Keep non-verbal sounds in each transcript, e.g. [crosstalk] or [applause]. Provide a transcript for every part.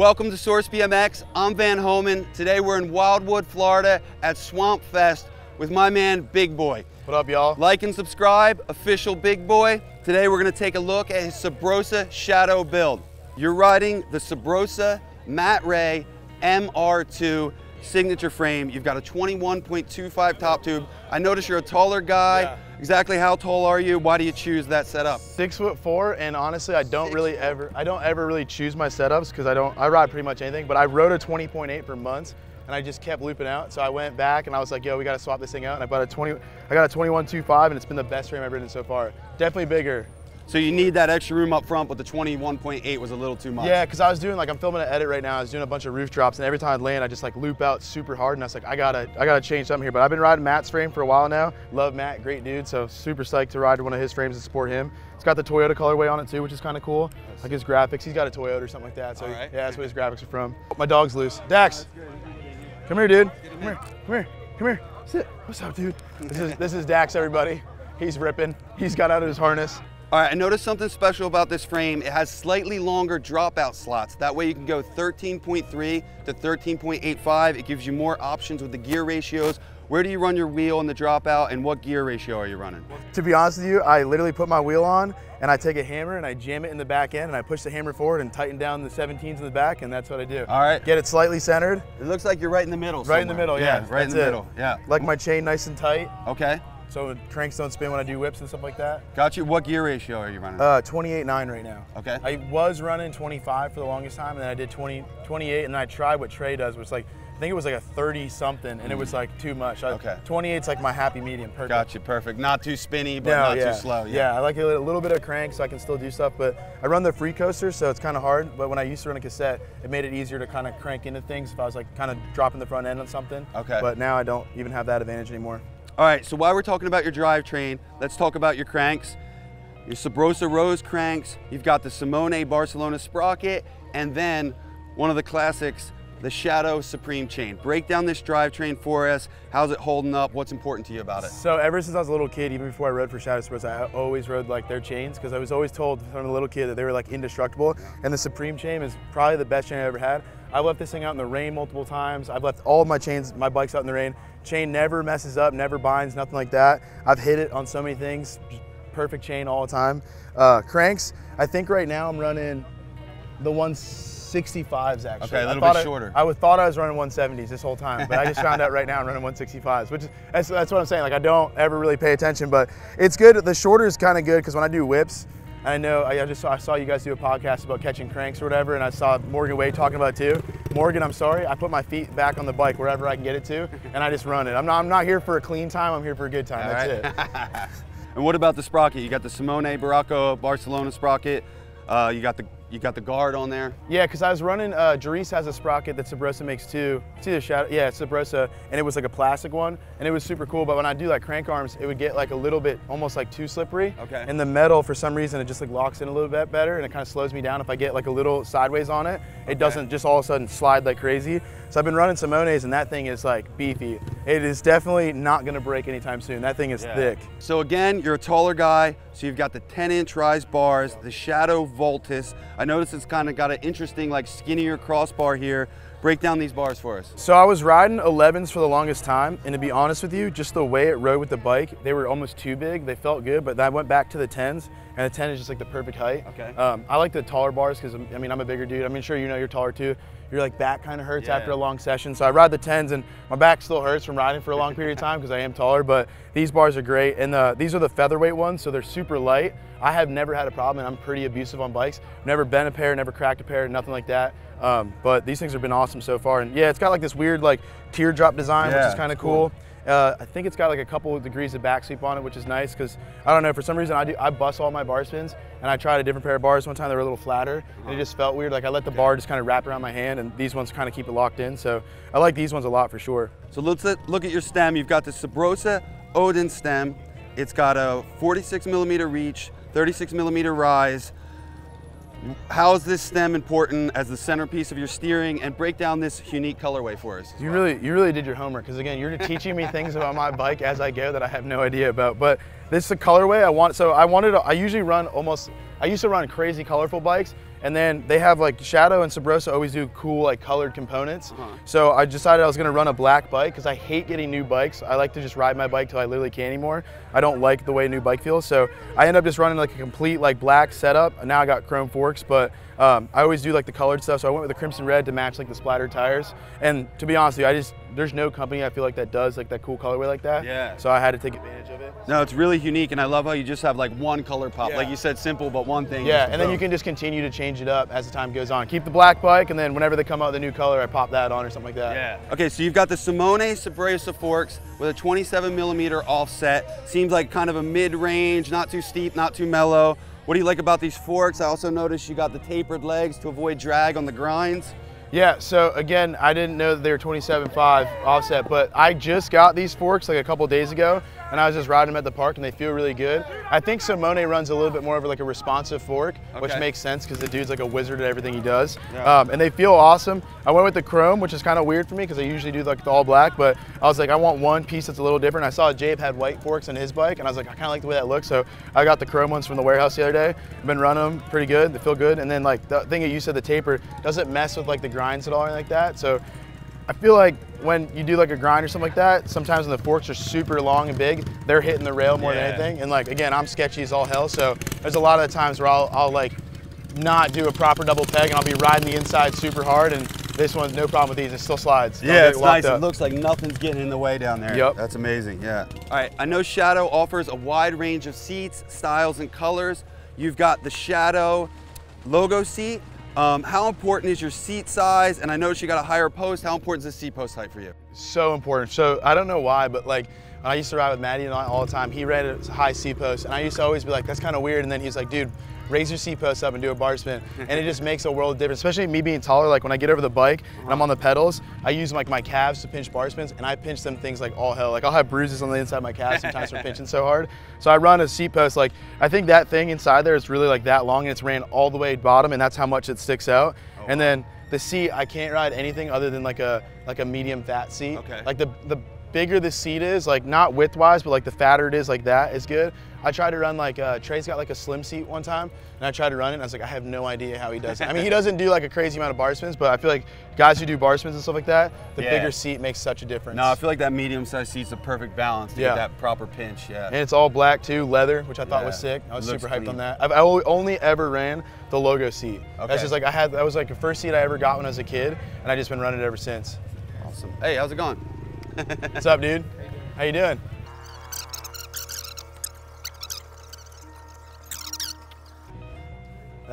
Welcome to Source BMX. I'm Van Homan. Today we're in Wildwood, Florida at Swamp Fest with my man Big Boy. What up, y'all? Like and subscribe, official Big Boy. Today we're gonna take a look at his Subrosa Shadow build. You're riding the Subrosa Matt Ray MR2 signature frame. You've got a 21.25 top tube. I notice you're a taller guy. Yeah. Exactly how tall are you? Why do you choose that setup? Six foot four, and honestly, I don't Six really foot. ever, I don't ever really choose my setups because I don't, I ride pretty much anything. But I rode a 20.8 for months, and I just kept looping out. So I went back and I was like, yo, we got to swap this thing out. And I bought a 20, I got a 21.25, and it's been the best frame I've ridden so far. Definitely bigger. So you need that extra room up front, but the 21.8 was a little too much. Yeah, because I was doing like I'm filming an edit right now. I was doing a bunch of roof drops, and every time I'd land, I just like loop out super hard, and I was like, I gotta, I gotta change something here. But I've been riding Matt's frame for a while now. Love Matt, great dude. So super psyched to ride one of his frames and support him. It's got the Toyota colorway on it too, which is kind of cool. Like his graphics, he's got a Toyota or something like that. So right. yeah, that's where his graphics are from. My dog's loose. Dax, come here, dude. Come here, come here, come here. Sit. What's up, dude? This is this is Dax, everybody. He's ripping. He's got out of his harness. All right, I noticed something special about this frame. It has slightly longer dropout slots. That way you can go 13.3 to 13.85. It gives you more options with the gear ratios. Where do you run your wheel in the dropout and what gear ratio are you running? To be honest with you, I literally put my wheel on and I take a hammer and I jam it in the back end and I push the hammer forward and tighten down the 17s in the back and that's what I do. All right. Get it slightly centered, It looks like you're right in the middle right in the middle, yeah. right in the it. middle, yeah. Like my chain nice and tight Okay, so cranks don't spin when I do whips and stuff like that. got you. What gear ratio are you running? Uh, 28.9 right now. Okay. I was running 25 for the longest time and then I did 20, 28 and then I tried what Trey does, which like, I think it was like a 30 something and it was like too much. I, Okay. 28's like my happy medium, perfect. got you, perfect. Not too spinny, but No, not yeah. too slow. Yeah. yeah, I like a little, little bit of crank so I can still do stuff, but I run the free coaster, so it's kind of hard. But when I used to run a cassette, it made it easier to kind of crank into things if I was like kind of dropping the front end on something. Okay. But now I don't even have that advantage anymore. All right, so while we're talking about your drivetrain, let's talk about your cranks. Your Subrosa Rose cranks, you've got the Simone Barcelona sprocket, and then one of the classics, the Shadow Supreme chain. Break down this drivetrain for us. How's it holding up? What's important to you about it? So ever since I was a little kid, even before I rode for Shadow Sports, I always rode like their chains because I was always told from a little kid that they were like indestructible. And the Supreme chain is probably the best chain I ever had. I've left this thing out in the rain multiple times. I've left all of my chains, my bikes out in the rain. Chain never messes up, never binds, nothing like that. I've hit it on so many things. Perfect chain all the time. Uh, cranks, I think right now I'm running the 165s actually. Okay, a I little bit I- shorter. I was, thought I was running 170s this whole time, but I just found out right now I'm running 165s, which is that's, that's what I'm saying. Like I don't ever really pay attention, but it's good. The shorter is kind of good because when I do whips, and I know I just saw, I saw you guys do a podcast about catching cranks or whatever, and I saw Morgan Wade talking about it too. Morgan, I'm sorry, I put my feet back on the bike wherever I can get it to, and I just run it. I'm not I'm not here for a clean time. I'm here for a good time. All That's right. it. [laughs] and what about the sprocket? You got the Simone Baracco Barcelona sprocket. Uh, you got the you got the guard on there. Yeah, because I was running, uh, Jerice has a sprocket that Subrosa makes too. It's either Shadow, yeah, Subrosa, and it was like a plastic one, and it was super cool, but when I do like crank arms, it would get like a little bit, almost like too slippery. Okay. And the metal, for some reason, it just like locks in a little bit better, and it kind of slows me down if I get like a little sideways on it. It doesn't just all of a sudden slide like crazy. So I've been running Simone's, and that thing is like beefy. It is definitely not gonna break anytime soon. That thing is Yeah. thick. So again, you're a taller guy, so you've got the 10 inch rise bars, the Shadow Vultus. I noticed it's kind of got an interesting like skinnier crossbar here. Break down these bars for us. So I was riding 11s for the longest time, and to be honest with you, just the way it rode with the bike, they were almost too big. They felt good, but then I went back to the 10s, and the 10 is just like the perfect height. Okay. Um, I like the taller bars because I mean I'm a bigger dude. I mean sure you know you're taller too. Your like back kind of hurts Yeah. after a long session, so I ride the 10s, and my back still hurts from riding for a long period of time because I am taller. But these bars are great, and uh, these are the featherweight ones, so they're super light. I have never had a problem, and I'm pretty abusive on bikes. Never bent a pair, never cracked a pair, nothing like that. Um, but these things have been awesome so far, and yeah, it's got like this weird like teardrop design, which is kind of cool. cool. Uh, I think it's got like a couple of degrees of back sweep on it, which is nice because I don't know for some reason I do I bust all my bar spins and I tried a different pair of bars one time they were a little flatter and it just felt weird. Like I let the bar just kind of wrap around my hand and these ones kind of keep it locked in. So I like these ones a lot for sure. So let's look at your stem. You've got the Subrosa Odin stem. It's got a 46 millimeter reach, 36 millimeter rise. How is this stem important as the centerpiece of your steering? And break down this unique colorway for us. You well. really, you really did your homework because again, you're teaching me things about my bike as I go that I have no idea about. But this is a colorway I want. So I wanted. To, I usually run almost. I used to run crazy colorful bikes, And then they have like Shadow and Subrosa always do cool like colored components. Uh-huh. So I decided I was gonna run a black bike because I hate getting new bikes. I like to just ride my bike till I literally can't anymore. I don't like the way a new bike feels. So I end up just running like a complete like black setup. And now I got chrome forks, but um, I always do like the colored stuff. So I went with the crimson red to match like the splattered tires. And to be honest with you, I just there's no company I feel like that does like that cool colorway like that. Yeah. So I had to take advantage of it. No, it's really unique, and I love how you just have like one color pop. Yeah. Like you said, simple, but one thing. Yeah, and then you can just continue to change it up as the time goes on. Keep the black bike, and then whenever they come out with a new color, I pop that on or something like that. Yeah. Okay, so you've got the Simone Subrosa forks with a 27 millimeter offset. Seems like kind of a mid-range, not too steep, not too mellow. What do you like about these forks? I also noticed you got the tapered legs to avoid drag on the grinds. Yeah, so again, I didn't know that they were 27.5 offset, but I just got these forks like a couple days ago, and I was just riding them at the park, and they feel really good. I think Simone runs a little bit more of like a responsive fork, which makes sense because the dude's like a wizard at everything he does. Yeah. Um, and they feel awesome. I went with the chrome, which is kind of weird for me because I usually do like the all black, but I was like, I want one piece that's a little different. I saw Jabe had white forks on his bike, and I was like, I kind of like the way that looks, so I got the chrome ones from the warehouse the other day. I've been running them pretty good. They feel good, and then like the thing that you said, the taper doesn't mess with like the grinds at all or anything like that. So I feel like when you do like a grind or something like that, sometimes when the forks are super long and big, they're hitting the rail more Yeah. than anything. And like again, I'm sketchy as all hell, so there's a lot of times where I'll, I'll like not do a proper double peg and I'll be riding the inside super hard and this one's no problem with these, it still slides. Yeah, it's nice. It looks like nothing's getting in the way down there. Yep. That's amazing. Yeah. All right. I know Shadow offers a wide range of seats, styles, and colors. You've got the Shadow logo seat. Um, how important is your seat size? And I noticed you got a higher post. How important is the seat post height for you? so important. So I don't know why, but like when I used to ride with Maddie all the time, he ran a high seat post, and I used to always be like, that's kind of weird. And then he's like, dude, raise your seat post up and do a bar spin, [laughs] and it just makes a world of difference. Especially me being taller, like when I get over the bike and I'm uh-huh. on the pedals, I use like my calves to pinch bar spins, and I pinch them things like all hell. Like I'll have bruises on the inside of my calves sometimes from pinching so hard. So I run a seat post. Like I think that thing inside there is really like that long, and it's ran all the way bottom, and that's how much it sticks out. Oh, and then the seat, I can't ride anything other than like a like a medium fat seat. Okay. Like the the bigger the seat is, like not width wise, but like the fatter it is, like that is good. I tried to run like uh, Trey's got like a slim seat one time, and I tried to run it, and I was like, I have no idea how he does it. I mean, he [laughs] doesn't do like a crazy amount of bar spins, but I feel like guys who do bar spins and stuff like that, the Yeah. bigger seat makes such a difference. No, I feel like that medium-sized seat's the perfect balance to Yeah. get that proper pinch. Yeah. and it's all black too, leather, which I thought was sick. I was Looks super hyped clean. on that. I've I only ever ran the logo seat. Okay. That's just like I had. That was like the first seat I ever got when I was a kid, and I just been running it ever since. awesome. Hey, how's it going? [laughs] What's up, dude? How you doing?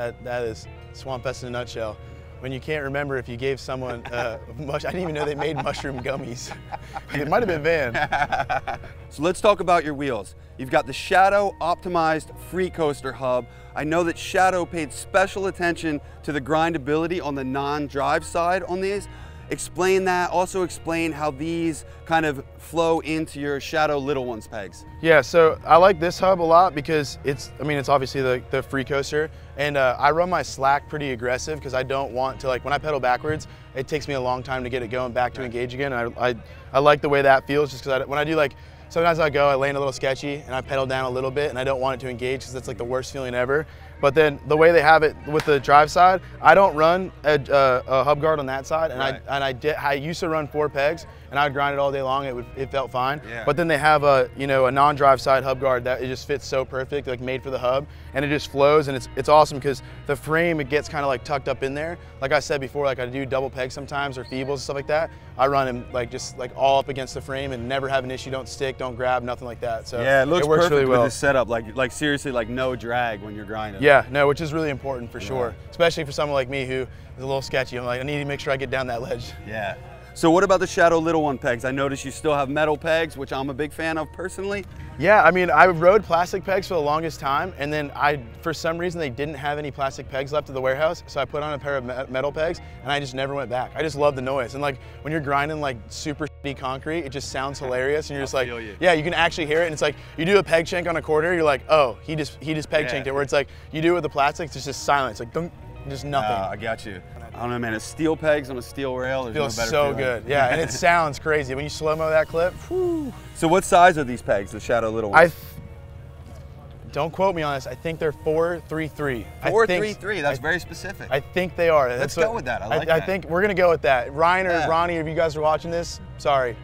That that is Swamp Fest in a nutshell. When you can't remember if you gave someone uh, [laughs] mush, I didn't even know they made mushroom gummies. [laughs] it might have been Van. [laughs] So let's talk about your wheels. You've got the Shadow optimized free coaster hub. I know that Shadow paid special attention to the grindability on the non-drive side on these. Explain that. Also explain how these kind of flow into your Shadow little ones pegs. Yeah, so I like this hub a lot because it's, I mean, it's obviously the, the free coaster. And uh, I run my slack pretty aggressive because I don't want to, like, when I pedal backwards, it takes me a long time to get it going back to engage again. And I, I, I like the way that feels just because when I do, like, sometimes I go, I land a little sketchy and I pedal down a little bit and I don't want it to engage because that's like the worst feeling ever. But then the way they have it with the drive side, I don't run a, a, a hub guard on that side, and Right. I and I did. I used to run four pegs, and I would grind it all day long. It would it felt fine. Yeah. But then they have a you know a non-drive side hub guard that it just fits so perfect, like made for the hub, and it just flows, and it's it's awesome because the frame it gets kind of like tucked up in there. Like I said before, like I do double pegs sometimes or feebles and stuff like that. I run them like just like all up against the frame and never have an issue. Don't stick, don't grab, nothing like that. So Yeah, it looks works perfect really well. with this setup. Like, like seriously, like no drag when you're grinding. Yeah, no, which is really important for sure, especially for someone like me who is a little sketchy. I'm like, I need to make sure I get down that ledge. Yeah. So what about the Shadow little one pegs? I noticed you still have metal pegs, which I'm a big fan of personally. Yeah, I mean, I rode plastic pegs for the longest time, and then I, for some reason, they didn't have any plastic pegs left at the warehouse, so I put on a pair of me- metal pegs, and I just never went back. I just love the noise, and like when you're grinding like super shitty concrete, it just sounds hilarious, and you're just like, you. yeah, you can actually hear it, and it's like you do a peg shank on a quarter, you're like, oh, he just he just peg Yeah. shanked it. Where it's like you do it with the plastics, it's just silent. It's like dunk, just nothing. Uh, I got you. I don't know, man. It's steel pegs on a steel rail. There's Feels no better so feeling. good. Yeah, and it [laughs] sounds crazy when you slow mo that clip. Whew. So what size are these pegs, the Shadow little ones? I Don't quote me on this. I think they're four three three. Four three three. That's I, very specific. I think they are. Let's That's go with that. I like I, that. I think we're gonna go with that. Ryan or yeah. Ronnie, if you guys are watching this, sorry.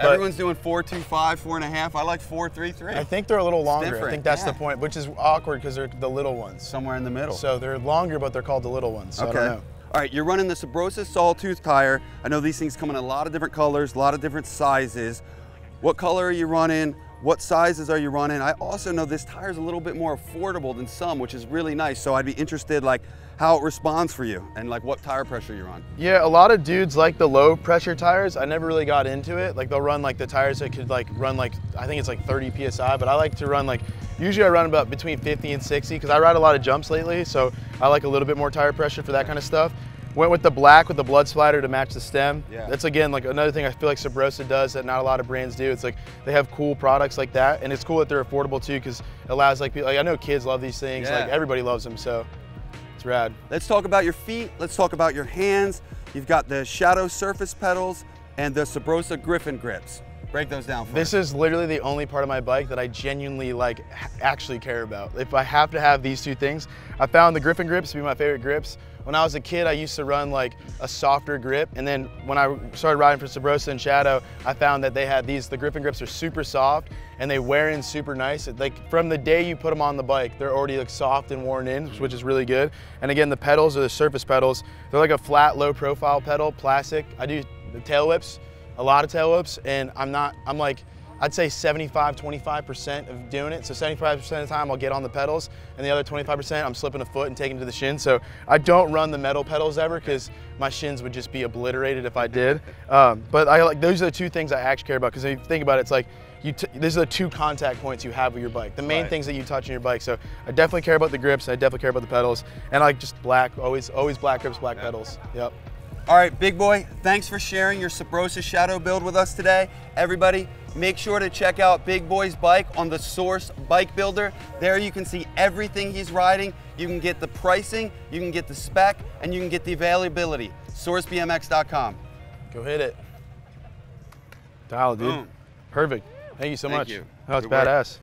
Everyone's doing four two five, four and a half. I like four three three. I think they're a little longer. I think that's yeah. the point, which is awkward because they're the little ones. Somewhere in the middle. So they're longer, but they're called the little ones. So okay. All right, you're running the Subrosa Sawtooth tire. I know these things come in a lot of different colors, a lot of different sizes. What color are you running? What sizes are you running? I also know this tire is a little bit more affordable than some, which is really nice. So I'd be interested like how it responds for you and like what tire pressure you're on. Yeah, a lot of dudes like the low pressure tires. I never really got into it. Like they'll run like the tires that could like run like, I think it's like 30 PSI, but I like to run like, usually I run about between 50 and 60 because I ride a lot of jumps lately. So I like a little bit more tire pressure for that kind of stuff. Went with the black with the blood splatter to match the stem. Yeah. That's again like another thing I feel like Subrosa does that not a lot of brands do. It's like they have cool products like that, and it's cool that they're affordable too because it allows like people. Like I know kids love these things. Yeah. Like everybody loves them, so it's rad. Let's talk about your feet. Let's talk about your hands. You've got the Shadow Surface pedals and the Subrosa Griffin grips. Break those down for This us. is literally the only part of my bike that I genuinely like actually care about. If I have to have these two things, I found the Griffin grips to be my favorite grips. When I was a kid, I used to run like a softer grip. And then when I started riding for Subrosa and Shadow, I found that they had these, the Griffin grips are super soft and they wear in super nice. Like from the day you put them on the bike, they're already like soft and worn in, which is really good. And again, the pedals are the surface pedals. They're like a flat, low profile pedal, plastic. I do the tail whips, a lot of tail whips, and I'm not, I'm like, I'd say 75, 25% of doing it. So 75% of the time I'll get on the pedals and the other 25% I'm slipping a foot and taking to the shin. So I don't run the metal pedals ever because my shins would just be obliterated if I did. Um, but I like those are the two things I actually care about because if you think about it, it's like you these are the two contact points you have with your bike. The main right. things that you touch on your bike. So I definitely care about the grips. I definitely care about the pedals, and I like just black, always always black grips, black yeah. pedals. Yep. All right, big boy, thanks for sharing your Subrosa Shadow build with us today. Everybody, make sure to check out Big Boy's bike on the Source Bike Builder. There you can see everything he's riding. You can get the pricing, you can get the spec, and you can get the availability. SourceBMX.com. Go hit it. Dial, dude. Boom. Perfect. Thank you so Thank much. You. That was badass.